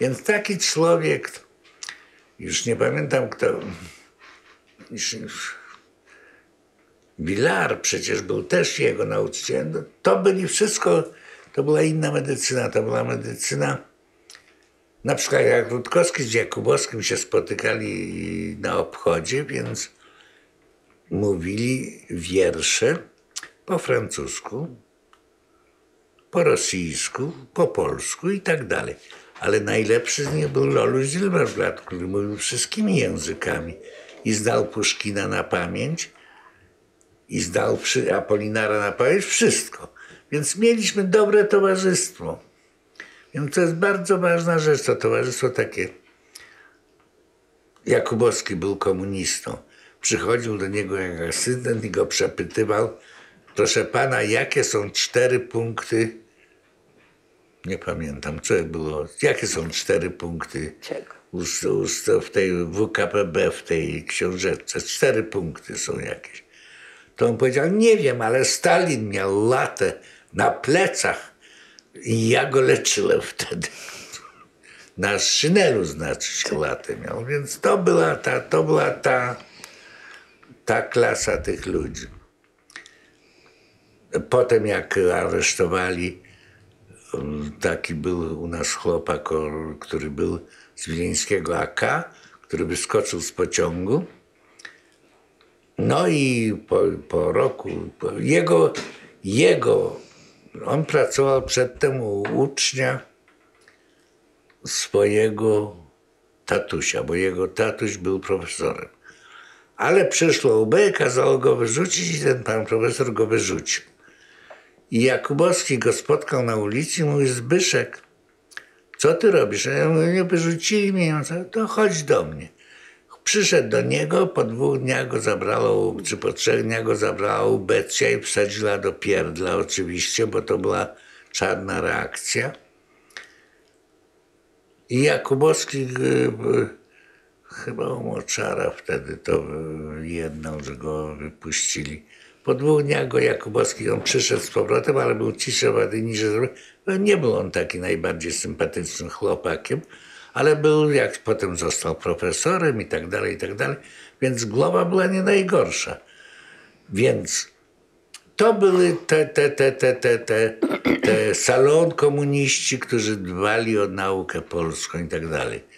Więc taki człowiek, już nie pamiętam kto, już, już, Bilar przecież był też jego nauczycielem. To byli wszystko, to była inna medycyna, to była medycyna. Na przykład jak Rutkowski z Jakubowskim się spotykali na obchodzie, więc mówili wiersze po francusku, po rosyjsku, po polsku i tak dalej. Ale najlepszy z nich był Loluś Zilberblatt, który mówił wszystkimi językami i zdał Puszkina na pamięć i zdał przy Apolinara na pamięć wszystko. Więc mieliśmy dobre towarzystwo. Więc to jest bardzo ważna rzecz, to towarzystwo takie. Jakubowski był komunistą. Przychodził do niego jak asystent i go przepytywał, proszę pana, jakie są cztery punkty, nie pamiętam, co było, jakie są cztery punkty Czego? ust, ust, w tej WKPB, w tej książeczce, cztery punkty są jakieś. To on powiedział, nie wiem, ale Stalin miał latę na plecach i ja go leczyłem wtedy. Na szynelu znaczy się latę miał, więc to była ta, to była ta, ta klasa tych ludzi. Potem jak aresztowali, taki był u nas chłopak, który był z Wileńskiego AK, który wyskoczył z pociągu. No i po, po roku, po jego, jego, on pracował przedtem u ucznia swojego tatusia, bo jego tatuś był profesorem. Ale przyszło UB, kazało go wyrzucić i ten pan profesor go wyrzucił. I Jakubowski go spotkał na ulicy i mówi, Zbyszek, co ty robisz? A ja mówię, nie wyrzucili mnie. On mówi, to chodź do mnie. Przyszedł do niego, po dwóch dniach go zabrało, czy po trzech dniach go zabrała ubecja i wsadziła do pierdla oczywiście, bo to była czarna reakcja. I Jakubowski y, y, chyba u Moczara wtedy to y, jedną, że go wypuścili. Po dwóch dniach go Jakubowski, on przyszedł z powrotem, ale był ciszy niż no, Nie był on taki najbardziej sympatycznym chłopakiem, ale był, jak potem został profesorem i tak dalej, i tak dalej, więc głowa była nie najgorsza. Więc to były te, te, te, te, te, te, te salon komuniści, którzy dbali o naukę polską i tak dalej.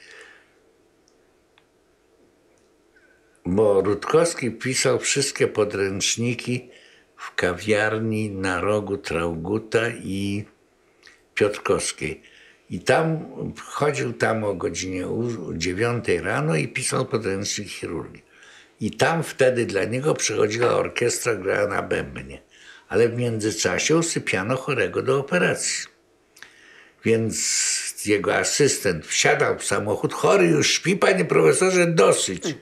Bo Rutkowski pisał wszystkie podręczniki w kawiarni na rogu Trauguta i Piotrkowskiej. I tam chodził tam o godzinie 9 rano i pisał podręcznik chirurgii. I tam wtedy dla niego przychodziła orkiestra, grała na bębnie. Ale w międzyczasie usypiano chorego do operacji. Więc jego asystent wsiadał w samochód, chory już śpi, panie profesorze, dosyć.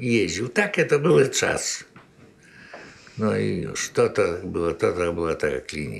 I jeździł. Takie to były czasy. No i już, to, to, było, to, to była taka klinika.